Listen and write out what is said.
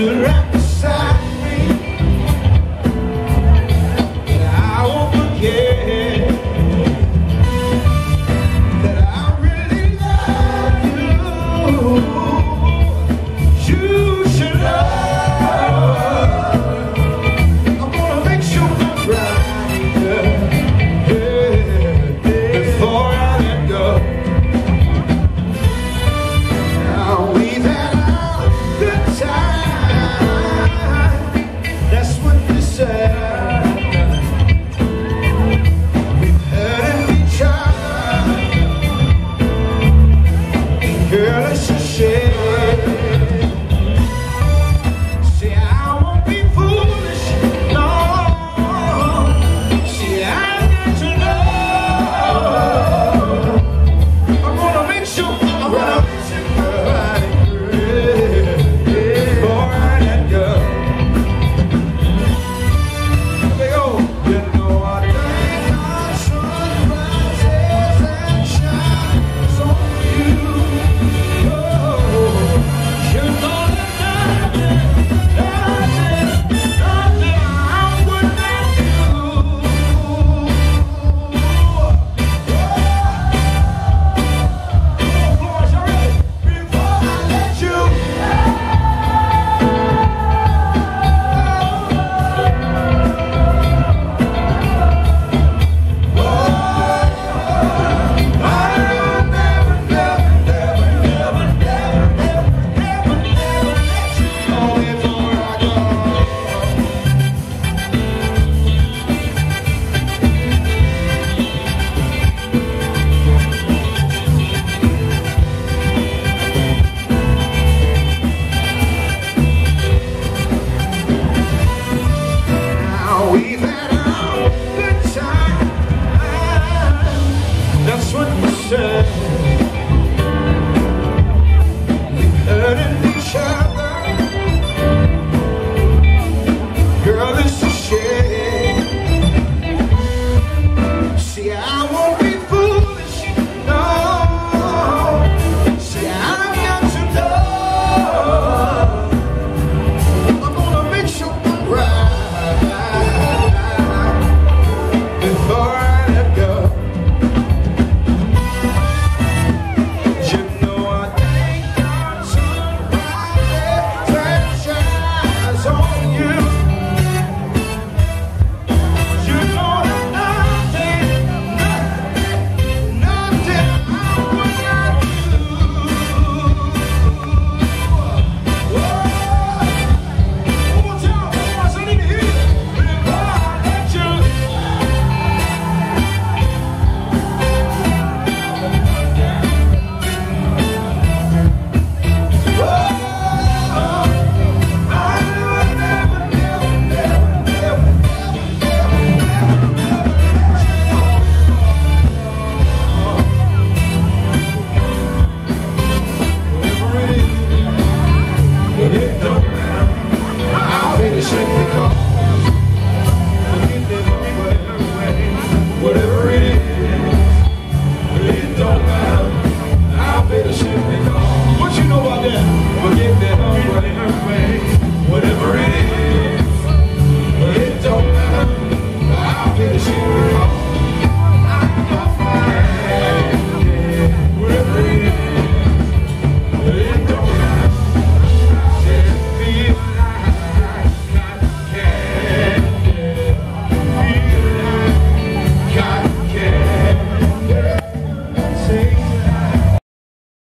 to. Girl, it's a shame Vale,